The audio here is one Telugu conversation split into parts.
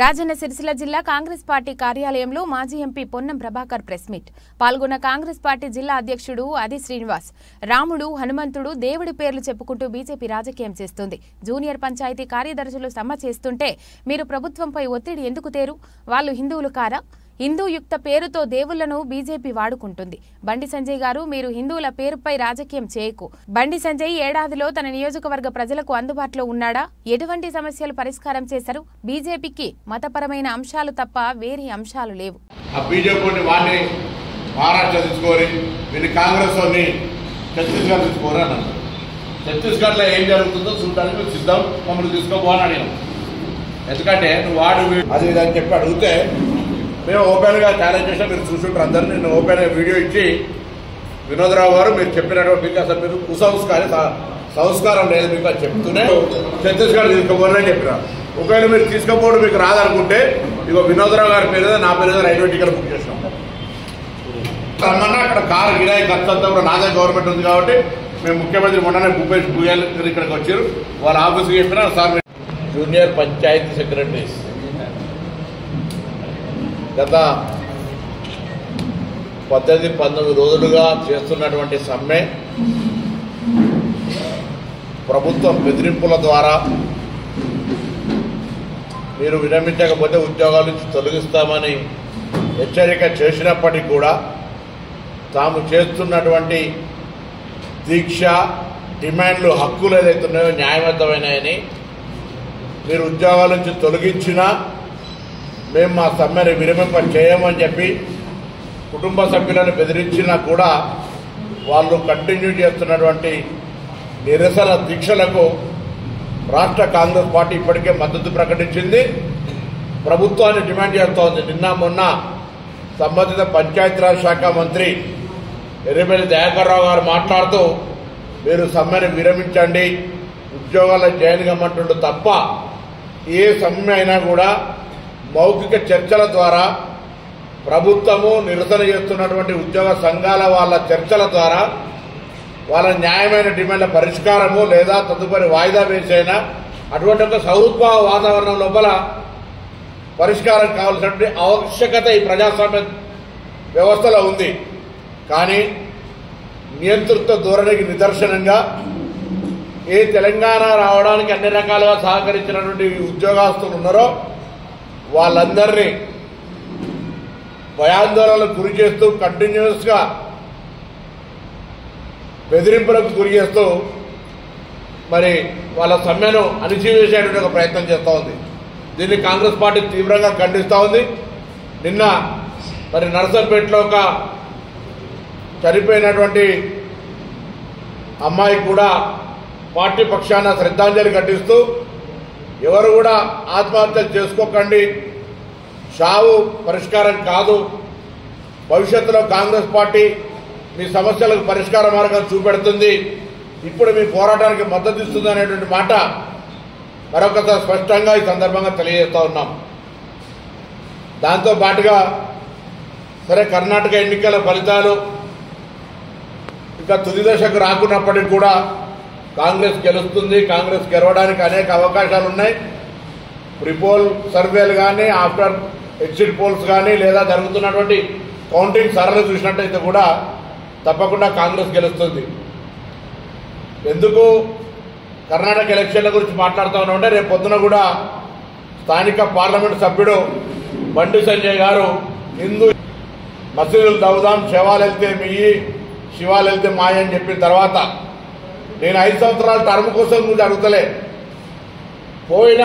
రాజన్న సిరిసిల్ల జిల్లా కాంగ్రెస్ పార్టీ కార్యాలయంలో మాజీ MP Ponnam Prabhakar press meet. పాల్గొన్న కాంగ్రెస్ పార్టీ జిల్లా అధ్యక్షుడు ఆది శ్రీనివాస్ రాముడు హనుమంతుడు దేవుడి పేర్లు చెప్పుకుంటూ బీజేపీ రాజకీయం చేస్తుంది. జూనియర్ పంచాయతీ కార్యదర్శులు సమ్మ చేస్తుంటే మీరు ప్రభుత్వంపై ఒత్తిడి ఎందుకు తేరు? వాళ్ళు హిందువులు కారా? హిందూయుక్త పేరుతో దేవుళ్ళను బీజేపీ వాడుకుంటుంది. బండి సంజయ్ గారు మీరు హిందువుల పేరుపై రాజకీయం చేయకు. బండి సంజయ్ ఏడాదిలో తన నియోజకవర్గ ప్రజలకు అందుబాటులో ఉన్నాడా? ఎటువంటి సమస్యలు పరిష్కారం చేశారు? బీజేపీకి మతపరమైన అంశాలు తప్ప వేరే అంశాలు లేవు. మహారాష్ట్ర వీళ్ళు కాంగ్రెస్ ఛత్తీస్గఢ్ అన్నారు ఛత్తీస్గఢ్లో ఏం జరుగుతుందో చూడడానికి మేము సిద్ధం. మమ్మల్ని తీసుకోపోని అడిగాం. ఎందుకంటే నువ్వు వాడు అది అని చెప్పి అడిగితే మేము ఓపెన్గా ఛాలెంజ్ చేసినా మీరు చూసుంటారు. అందరు నేను ఓపెన్గా వీడియో ఇచ్చి వినోదరావు గారు మీరు చెప్పినటువంటి మీకు అసలు మీరు కుసంస్కారం సంస్కారం లేదు మీకు అని చెప్తూనే ఛత్తీస్గఢ్ తీసుకోపోవాలని చెప్పిన. ఒకవేళ మీరు తీసుకుపోవడం మీకు రాదనుకుంటే ఇక వినోదరావు గారి పేరు మీద నా పేరు మీద రైల్వే టికెట్ బుక్ చేసినాం. రమ్మన్నా అక్కడ కారు గిరాయి ఖర్చు అంతా కూడా నాదే గవర్నమెంట్ ఉంది కాబట్టి మేము ముఖ్యమంత్రి మొన్ననే భూపేష్ భూయాల్ ఇక్కడికి వచ్చారు. వాళ్ళ ఆఫీస్కి చెప్పినా సార్ జూనియర్ పంచాయతీ సెక్రటరీస్. గత పద్దెనిమిది పంతొమ్మిది రోజులుగా చేస్తున్నటువంటి సమ్మె ప్రభుత్వం బెదిరింపుల ద్వారా మీరు విరమించకపోతే ఉద్యోగాల నుంచి తొలగిస్తామని హెచ్చరిక చేసినప్పటికీ కూడా తాము చేస్తున్నటువంటి దీక్ష డిమాండ్లు హక్కులు ఏదైతే ఉన్నాయో న్యాయబద్ధమైనాయని మీరు ఉద్యోగాల నుంచి తొలగించినా మేము మా సమ్మెను విరమింప చేయమని చెప్పి కుటుంబ సభ్యులను బెదిరించినా కూడా వాళ్ళు కంటిన్యూ చేస్తున్నటువంటి నిరసన దీక్షలకు రాష్ట్ర కాంగ్రెస్ పార్టీ ఇప్పటికే మద్దతు ప్రకటించింది. ప్రభుత్వాన్ని డిమాండ్ చేస్తోంది నిన్న మొన్న సంబంధిత పంచాయతీరాజ్ శాఖ మంత్రి ఎర్రబెల్లి దయాకర్రావు గారు మాట్లాడుతూ మీరు సమ్మెను విరమించండి. ఉద్యోగాల జాయిన్ కమ్మంటుండు తప్ప ఏ సమ్మె అయినా కూడా మౌఖిక చర్చల ద్వారా ప్రభుత్వము నిరసన చేస్తున్నటువంటి ఉద్యోగ సంఘాల వాళ్ళ చర్చల ద్వారా వాళ్ళ న్యాయమైన డిమాండ్ల పరిష్కారము లేదా తదుపరి వాయిదా వేసైనా అటువంటి ఒక సౌహృద్భావ వాతావరణం లోపల పరిష్కారం కావాల్సినటువంటి ఆవశ్యకత ఈ ప్రజాస్వామ్య వ్యవస్థలో ఉంది. కానీ నియంతృత్వ ధోరణికి నిదర్శనంగా ఏ తెలంగాణ రావడానికి అన్ని రకాలుగా సహకరించినటువంటి ఉద్యోగస్తులు ఉన్నారో వాళ్ళందరినీ భయాందోళనలకు గురి చేస్తూ కంటిన్యూస్గా బెదిరింపులకు గురి చేస్తూ మరి వాళ్ళ సమ్మెను అణిచివేసేటువంటి ఒక ప్రయత్నం చేస్తూ ఉంది. దీన్ని కాంగ్రెస్ పార్టీ తీవ్రంగా ఖండిస్తూ ఉంది. నిన్న మరి నర్సంపేటలో ఒక చనిపోయినటువంటి అమ్మాయి కూడా పార్టీ పక్షాన శ్రద్ధాంజలి ఘటిస్తూ ఎవరు కూడా ఆత్మహత్యలు చేసుకోకండి. షావు పరిష్కారం కాదు. భవిష్యత్తులో కాంగ్రెస్ పార్టీ మీ సమస్యలకు పరిష్కార మార్గం చూపెడుతుంది. ఇప్పుడు మీ పోరాటానికి మద్దతు ఇస్తుంది అనేటువంటి మాట మరొకసారి స్పష్టంగా ఈ సందర్భంగా తెలియజేస్తా ఉన్నాం. దాంతో పాటుగా సరే కర్ణాటక ఎన్నికల ఫలితాలు ఇంకా తుది దశకు రాకున్నప్పటికీ కూడా కాంగ్రెస్ గెలుస్తుంది కాంగ్రెస్ గెలవడానికి అనేక అవకాశాలు ఉన్నాయి. ప్రిపోల్ సర్వేలు కానీ ఆఫ్టర్ ఎగ్జిట్ పోల్స్ కానీ లేదా జరుగుతున్నటువంటి కౌంటింగ్ సరళ చూసినట్టయితే కూడా తప్పకుండా కాంగ్రెస్ గెలుస్తుంది. ఎందుకు? కర్ణాటక ఎలక్షన్ల గురించి మాట్లాడుతూ ఉన్నామంటే రేపు పొద్దున కూడా స్థానిక పార్లమెంట్ సభ్యుడు బండి సంజయ్ గారు హిందూ మసీదులు దౌదాం శవాలు వెళ్తే మియ్యి శివాలు వెళ్తే మాయ అని చెప్పిన తర్వాత నేను ఐదు సంవత్సరాల టర్మ్ కోసం గురించి అడుగుతలే. పోయిన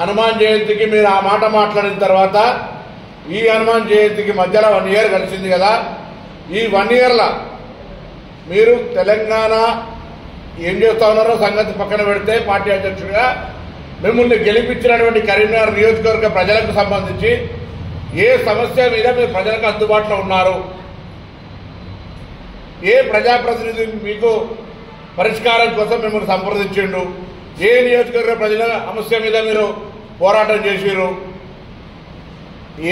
హనుమాన్ జయంతికి మీరు ఆ మాట మాట్లాడిన తర్వాత ఈ హనుమాన్ జయంతికి మధ్యలో వన్ ఇయర్ కలిసింది కదా. ఈ వన్ ఇయర్లో మీరు తెలంగాణ ఏం చేస్తా ఉన్నారో సంగతి పక్కన పెడితే పార్టీ అధ్యక్షుడిగా మిమ్మల్ని గెలిపించినటువంటి కరీంనగర్ నియోజకవర్గ ప్రజలకు సంబంధించి ఏ సమస్య మీద మీరు ప్రజలకు అందుబాటులో ఉన్నారు? ఏ ప్రజాప్రతినిధి మీకు పరిష్కారం కోసం మిమ్మల్ని సంప్రదించిండు. ఏ నియోజకవర్గ ప్రజల సమస్య మీద మీరు పోరాటం చేసిరు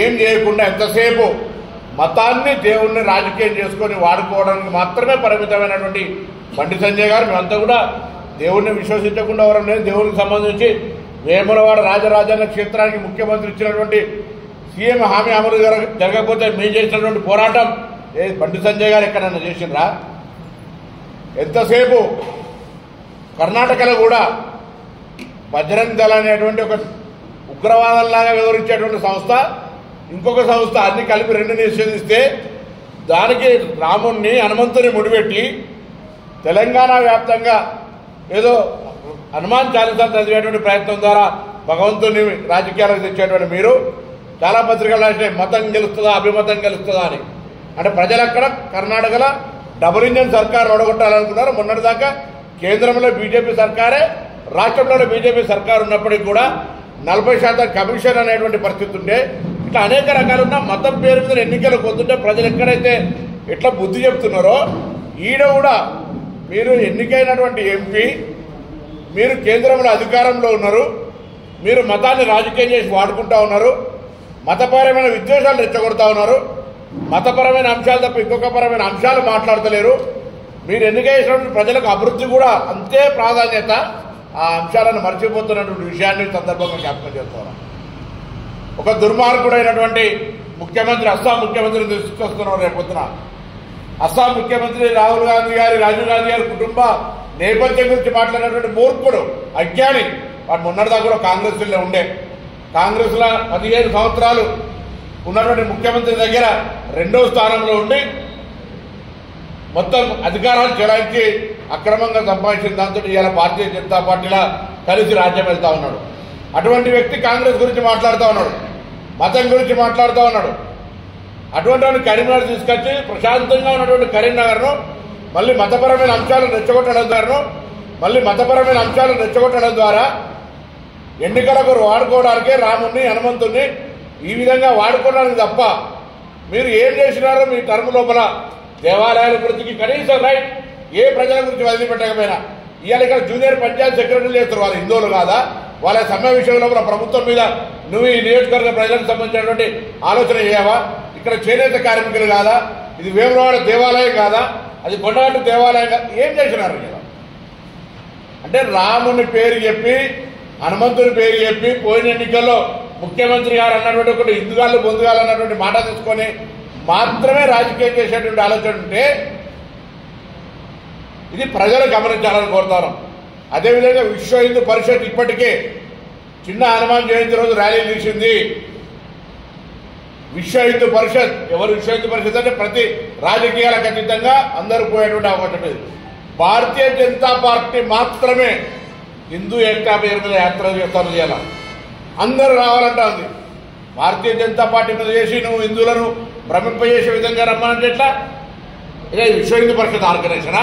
ఏం చేయకుండా ఎంతసేపు మతాన్ని దేవుణ్ణి రాజకీయం చేసుకొని వాడుకోవడానికి మాత్రమే పరిమితమైనటువంటి బండి సంజయ్ గారు మేమంతా కూడా దేవుణ్ణి విశ్వసించకుండా ఎవరం లేదు దేవునికి సంబంధించి వేములవాడ రాజరాజన్న క్షేత్రానికి ముఖ్యమంత్రి ఇచ్చినటువంటి సీఎం హామీ అమలు జరగకపోతే మేము చేసినటువంటి పోరాటం. ఏ బండి సంజయ్ గారు ఎక్కడన్నా చేసినరా ఎంతసేపు? కర్ణాటకలో కూడా బజరంగ్ దళ అనేటువంటి ఒక ఉగ్రవాదంలాగా వివరించేటువంటి సంస్థ ఇంకొక సంస్థ అన్ని కలిపి రెండు నిషేధిస్తే దానికి రాముణ్ణి హనుమంతుని ముడిపెట్టి తెలంగాణ వ్యాప్తంగా ఏదో హనుమాన్ చాలీసా చదివేటువంటి ప్రయత్నం ద్వారా భగవంతుని రాజకీయాలకు తెచ్చేటువంటి మీరు చాలా పత్రికలు రాసినాయి మతం గెలుస్తుందా అభిమతం గెలుస్తుందా అని. అంటే ప్రజలక్కడ కర్ణాటకలో డబుల్ ఇంజన్ సర్కార్ ఓడగొట్టాలనుకున్నారు. మొన్నటిదాకా కేంద్రంలో బీజేపీ సర్కారే రాష్ట్రంలో బీజేపీ సర్కార్ ఉన్నప్పటికీ కూడా నలభై శాతం కమిషన్ అనేటువంటి పరిస్థితి ఉండే. ఇట్లా అనేక రకాలున్న మతం పేరు మీద ఎన్నికలు పొందుంటే ప్రజలు ఎక్కడైతే ఎట్లా బుద్ధి చెప్తున్నారో ఈడ కూడా మీరు ఎన్నికైనటువంటి ఎంపీ మీరు కేంద్రంలో అధికారంలో ఉన్నారు మీరు మతాన్ని రాజకీయం చేసి వాడుకుంటా ఉన్నారు మతపరమైన విద్వేషాలు రెచ్చగొడతా ఉన్నారు మతపరమైన అంశాలు తప్ప ఇంకొక పరమైన అంశాలు మాట్లాడతలేరు. మీరు ఎన్నిక ప్రజలకు అభివృద్ధి కూడా అంతే ప్రాధాన్యత ఆ అంశాలను మర్చిపోతున్నటువంటి విషయాన్ని సందర్భంగా జ్ఞాపకం చేస్తున్నాం ఒక దుర్మార్గుడైనటువంటి ముఖ్యమంత్రి అస్సాం ముఖ్యమంత్రిని తీసుకొస్తున్నాం రేపొద్దున అస్సాం ముఖ్యమంత్రి రాహుల్ గాంధీ గారి రాజీవ్ గాంధీ గారి కుటుంబ నేపథ్యం గురించి మాట్లాడినటువంటి మూర్ఖుడు అజ్ఞాని. వాడు మొన్నటిదాకా కూడా కాంగ్రెస్లో ఉండే. కాంగ్రెస్లో పదిహేను సంవత్సరాలు ఉన్నటువంటి ముఖ్యమంత్రి దగ్గర రెండో స్థానంలో ఉండి మొత్తం అధికారాలు చెలాయించి అక్రమంగా సంపాదించిన దాంతో ఇవాళ భారతీయ జనతా పార్టీలా కలిసి రాజ్యం వెళ్తా ఉన్నాడు. అటువంటి వ్యక్తి కాంగ్రెస్ గురించి మాట్లాడుతూ ఉన్నాడు. మతం గురించి మాట్లాడుతూ ఉన్నాడు. అటువంటి కరీంనగర్ తీసుకొచ్చి ప్రశాంతంగా ఉన్నటువంటి కరీంనగర్ను మళ్ళీ మతపరమైన అంశాలు రెచ్చగొట్టడం ద్వారా మళ్ళీ మతపరమైన అంశాలు రెచ్చగొట్టడం ద్వారా ఎన్నికలకు వాడుకోవడానికే రాముణ్ణి హనుమంతుణ్ణి ఈ విధంగా వాడుకోవడానికి తప్ప మీరు ఏం చేసినారో మీ టర్మ్ లోపల దేవాలయాల గురించి కనీసం రైట్ ఏ ప్రజల గురించి వదిలిపెట్టకపోయినా ఇవాళ ఇక్కడ జూనియర్ పంచాయత్ సెక్రటరీలు చేస్తారు వాళ్ళు హిందువులు కాదా? వాళ్ళ సమ్మె విషయంలో కూడా ప్రభుత్వం మీద నువ్వు ఈ నియోజకవర్గ ప్రజలకు సంబంధించినటువంటి ఆలోచన చేయవా? ఇక్కడ చేనేత కార్మికులు కాదా? ఇది వేములవాడ దేవాలయం కాదా? అది కొండగట్టు దేవాలయం కాదా ఏం చేసినారు ఇలా అంటే రాముని పేరు చెప్పి హనుమంతుని పేరు చెప్పి పోయిన ఎన్నికల్లో ముఖ్యమంత్రి గారు అన్నటువంటి ఒకటి హిందుగాళ్ళు బొందుగాలు అన్నటువంటి మాట తీసుకొని మాత్రమే రాజకీయం చేసేటువంటి ఆలోచన ఉంటే ఇది ప్రజలు గమనించాలని కోరుతాను. అదేవిధంగా విశ్వ హిందూ పరిషత్ ఇప్పటికే చిన్న హనుమాన్ జయంతి రోజు ర్యాలీ తీసింది. విశ్వ హిందూ పరిషత్ ఎవరు విశ్వ హిందూ పరిషత్ అంటే ప్రతి రాజకీయాలకు అతీతంగా అందరూ పోయేటువంటి అవకాశం లేదు. భారతీయ జనతా పార్టీ మాత్రమే హిందూ ఏకతా పేరు మీద యాత్ర చేస్తారు చేయాలి. అందరూ రావాలంటా ఉంది. భారతీయ జనతా పార్టీ చేసి నువ్వు హిందువులను భ్రమింపజేసే విధంగా రమ్మనంటే ఎట్లా? ఇదే విశ్వ హిందూ పరిషత్ ఆర్గనైజేషనా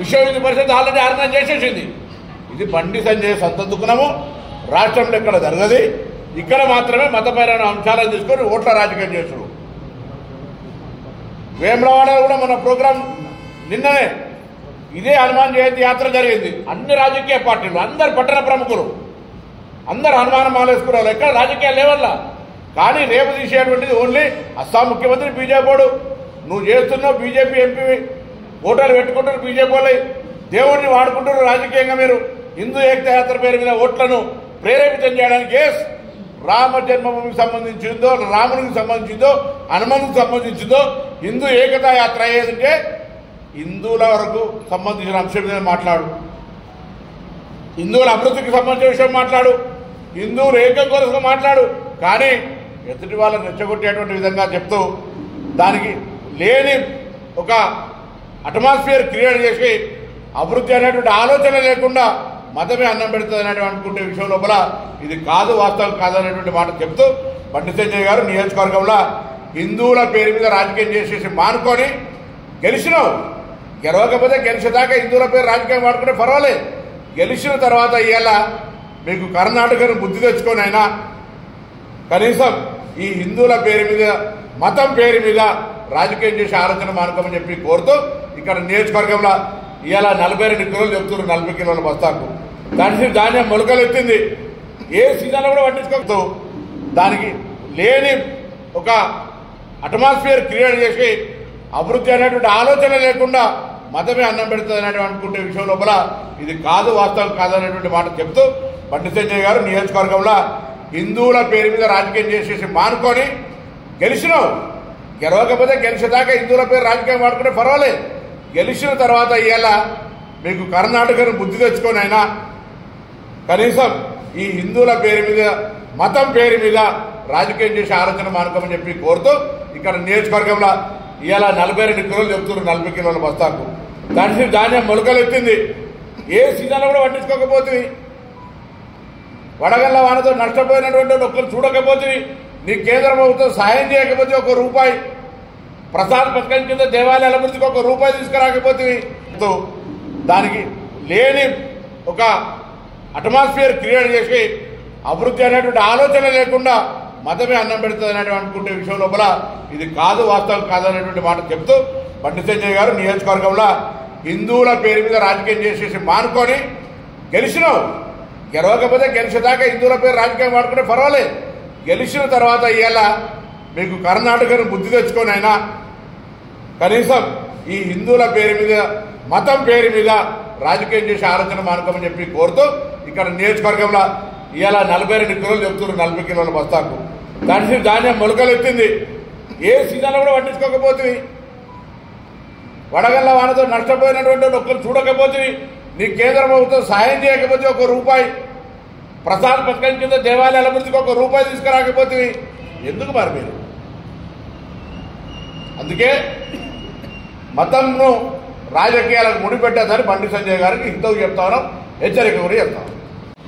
విశ్వ హిందూ పరిషత్ ఆల్రెడీ ఆర్గనైజ్ చేసేసింది. ఇది బండి సంజయ్ సొంతందుకున్నాము రాష్ట్రంలో ఇక్కడ జరగదు. ఇక్కడ మాత్రమే మతపరమైన అంశాలను తీసుకొని ఓట్ల రాజకీయం చేసుడు వేమలవాడ కూడా మన ప్రోగ్రాం నిన్ననే ఇదే హనుమాన్ జయంతి యాత్ర జరిగింది. అన్ని రాజకీయ పార్టీలు అందరు పట్టణ ప్రముఖులు. అందరు అనుమానం మాలేసుకున్నారు. ఎక్కడ? రాజకీయాలు లేవల్లా. కానీ రేపు తీసేటువంటిది ఓన్లీ అస్సాం ముఖ్యమంత్రి బీజేపీడు నువ్వు చేస్తున్నావు బీజేపీ ఎంపీ ఓటర్లు పెట్టుకుంటారు బీజేపీ దేవుడిని వాడుకుంటారు రాజకీయంగా మీరు. హిందూ ఏకతాయాత్ర పేరు మీద ఓట్లను ప్రేరేపితం చేయడానికి ఎస్. రామ జన్మభూమికి సంబంధించిందో రామునికి సంబంధించిందో హనుమనికి సంబంధించిందో హిందూ ఏకతా యాత్ర అయ్యేదంటే హిందువుల వరకు సంబంధించిన అంశం మీద మాట్లాడు. హిందువుల అభివృద్ధికి సంబంధించిన విషయం మాట్లాడు. హిందూ రేఖ కొరకు మాట్లాడు. కానీ ఎదుటి వాళ్ళని రెచ్చగొట్టేటువంటి విధంగా చెప్తూ దానికి లేని ఒక అట్మాస్ఫియర్ క్రియేట్ చేసి అభివృద్ధి అనేటువంటి ఆలోచన లేకుండా మతమే అన్నం పెడుతుంది అనేటువంటి అనుకుంటే విషయం లోపల ఇది కాదు వాస్తవం కాదనేటువంటి మాట చెప్తూ బండి సంజయ్ గారు నియోజకవర్గంలో హిందువుల పేరు మీద రాజకీయం చేసేసి మానుకొని గెలిచినావు. గెలవకపోతే గెలిచేదాకా హిందువుల పేరు రాజకీయం వాడుకుంటే పర్వాలేదు. గెలిచిన తర్వాత ఇవాళ మీకు కర్ణాటకను బుద్ధి తెచ్చుకొని అయినా కనీసం ఈ హిందువుల పేరు మీద మతం పేరు మీద రాజకీయం చేసే ఆలోచన మానుకోమని చెప్పి కోరుతూ ఇక్కడ నియోజకవర్గంలో ఇవాళ నలభై రెండు కిలోలు చెప్తున్నారు నలభై కిలోల బస్తాకు. దానికి ధాన్యం మొలకలు ఎత్తింది. ఏ సీజన్లో కూడా పట్టించుకోవద్దు. దానికి లేని ఒక అట్మాస్ఫియర్ క్రియేట్ చేసి అభివృద్ధి అనేటువంటి ఆలోచన లేకుండా మతమే అన్నం పెడుతుంది అనేటువంటి అనుకుంటే విషయం లోపల ఇది కాదు వాస్తవం కాదనేటువంటి మాట చెప్తూ బండి సంజయ్ గారు నియోజకవర్గంలో హిందువుల పేరు మీద రాజకీయం చేసేసి మానుకొని గెలిచినావు. గెలవకపోతే గెలిచేదాకా హిందువుల పేరు రాజకీయం వాడుకుంటే పర్వాలేదు. గెలిచిన తర్వాత ఇవాళ మీకు కర్ణాటకను బుద్ధి తెచ్చుకొని అయినా కనీసం ఈ హిందువుల పేరు మీద మతం పేరు మీద రాజకీయం చేసే ఆలోచన మానుకోమని చెప్పి కోరుతూ ఇక్కడ నియోజకవర్గంలో ఇవాళ నలభై రెండు కిలోలు చెప్తున్నారు నలభై కిలోల బస్తాకు. దాని ధాన్యం మొలకలు ఎత్తింది. ఏ సీజన్లో కూడా పట్టించుకోకపోతుంది వడగల్ల వానతో నష్టపోయినటువంటి ఒక్కరు చూడకపోతే నీ కేంద్ర ప్రభుత్వం సాయం చేయకపోతే ఒక రూపాయి ప్రసాద్ పథకం కింద దేవాలయాల గురించి ఒక రూపాయి తీసుకురాకపోతే దానికి లేని ఒక అట్మాస్ఫియర్ క్రియేట్ చేసి అభివృద్ధి అనేటువంటి ఆలోచన లేకుండా మతమే అన్నం పెడుతుంది అనేటువంటి అనుకుంటే విషయం లోపల ఇది కాదు వాస్తవం కాదు అనేటువంటి మాట చెప్తూ బండి సంజయ్ గారు నియోజకవర్గంలో హిందువుల పేరు మీద రాజకీయం చేసేసి మానుకొని గెలిచినావు. గెలవకపోతే గెలిచేదాకా హిందువుల పేరు రాజకీయం వాడుకుంటే పర్వాలేదు గెలిచిన తర్వాత ఇవాళ మీకు కర్ణాటకను బుద్ధి తెచ్చుకొని అయినా కనీసం ఈ హిందువుల పేరు మీద మతం పేరు మీద రాజకీయం చేసే ఆలోచన మానుకోమని చెప్పి కోరుతూ ఇక్కడ నియోజకవర్గంలో ఇవాళ నలభై రెండు కిలోలు చెప్తున్నారు నలభై కిలోల బస్తాకు. దాని ధాన్యం మొలకలు ఎత్తింది. ఏ సీజన్లో కూడా పట్టించుకోకపోతుంది వడగల్ల వానతో నష్టపోయినటువంటి ఒక్కరు చూడకపోతుంది నీ కేంద్ర ప్రభుత్వం సాయం చేయకపోతే ఒక రూపాయి ప్రసాద్ పథకం కింద దేవాలయాల అభివృద్ధికి ఒక రూపాయి తీసుకురాకపోతే ఎందుకు మరి మీరు? అందుకే మతంను రాజకీయాలకు ముడిపెట్టేదని బండి సంజయ్ గారికి హితవు చెప్తా ఉన్నాం హెచ్చరిక కూడా చెప్తాం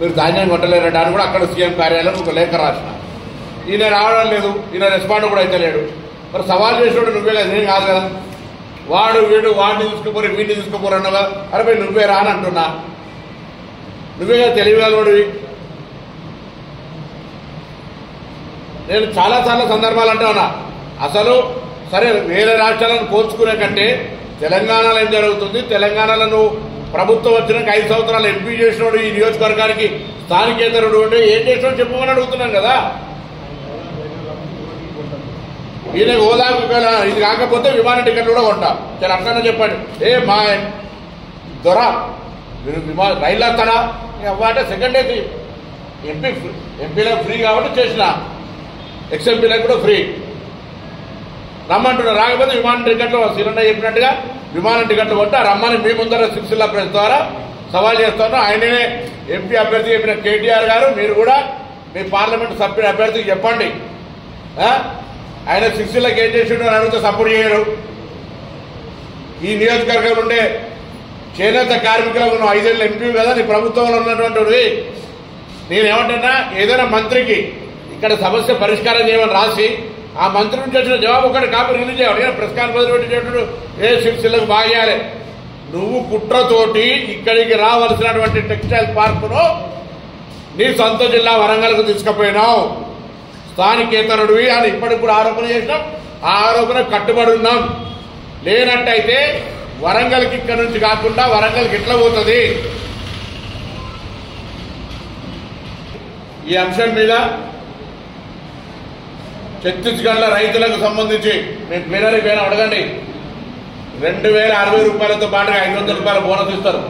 మీరు ధాన్యం కొట్టలేరంటే అని కూడా అక్కడ సీఎం కార్యాలయం ఒక లేఖ రాసిన. ఈయన రావడం లేదు ఈయన రెస్పాండ్ కూడా అయితే లేడు మరి సవాల్ చేసినప్పుడు నువ్వే కదా నేను కాదు కదా? వాడు వీడు వాడిని తీసుకుపోరు వీడిని తీసుకుపోరు అన్నవా? అరే నువ్వే రా అంటున్నా. నువ్వే తెలియగలవాడివి నేను చాలా చాలా సందర్భాలు అంటా అసలు సరే వేరే రాష్ట్రాలను పోల్చుకునే కంటే తెలంగాణలో ఏం జరుగుతుంది? తెలంగాణలో నువ్వు ప్రభుత్వం వచ్చినాక ఐదు సంవత్సరాలు ఎంపీ చేసినోడు ఈ నియోజకవర్గానికి స్థానికేతరుడు అంటే ఏం చేసినాడు చెప్పమని అడుగుతున్నాం కదా. ఈయన హోదాకు ఇది కాకపోతే విమాన టికెట్లు కూడా కొంటాం. చాలా అట్లనే చెప్పండి. ఏ మా దొర మీరు విమాన రైలు వస్తాడా అవ్వంటే సెకండ్ ఏది? ఎంపీ ఎంపీలకు ఫ్రీ కాబట్టి చేసిన. ఎక్స్ఎంపీలకు కూడా ఫ్రీ. రమ్మంటున్నారు రాకపోతే విమాన టికెట్లు సిరండ చెప్పినట్టుగా విమానం టికెట్లు కొట్టి రమ్మని మీ ముందర సిరిసిల్ల ప్రెస్ ద్వారా సవాల్ చేస్తాను ఆయననే ఎంపీ అభ్యర్థి చెప్పిన కేటీఆర్ గారు మీరు కూడా మీ పార్లమెంట్ సభ్యుడి అభ్యర్థికి చెప్పండి. ఆయన శిష్యులకు ఏం చేసి అని అడిగితే సపోర్ట్ చేయరు ఈ నియోజకవర్గంలో ఉండే చేనేత కార్మికులకు నువ్వు ఐదేళ్ళు ఎంపీ కదా నీ ప్రభుత్వంలో ఉన్నటువంటి నేనేమంటున్నా ఏదైనా మంత్రికి ఇక్కడ సమస్య పరిష్కారం చేయమని రాసి ఆ మంత్రి నుంచి వచ్చిన జవాబు ఒకటి కాపీ రిలీజ్ చేయాలి. ఏ ప్రెస్ కాన్ఫరెన్స్ పెట్టి ఏ సిరిసిల్లకు బాగా నువ్వు కుట్రతోటి ఇక్కడికి రావాల్సినటువంటి టెక్స్టైల్ పార్కును నీ సొంత జిల్లా వరంగల్కు తీసుకుపోయినావు. స్థానికేతరుడివి అని ఇప్పటికి కూడా ఆరోపణ చేసినాం. ఆ ఆరోపణ కట్టుబడి ఉన్నాం. లేనట్టయితే వరంగల్కి ఇక్కడ నుంచి కాకుండా వరంగల్కి ఎట్లా పోతుంది? ఈ అంశం మీద ఛత్తీస్గఢ్లో రైతులకు సంబంధించి మేము ప్లీనరీ అడగండి. రెండు వేల అరవై రూపాయలతో పాటుగా ఐదు వందల రూపాయల బోనస్ ఇస్తారు.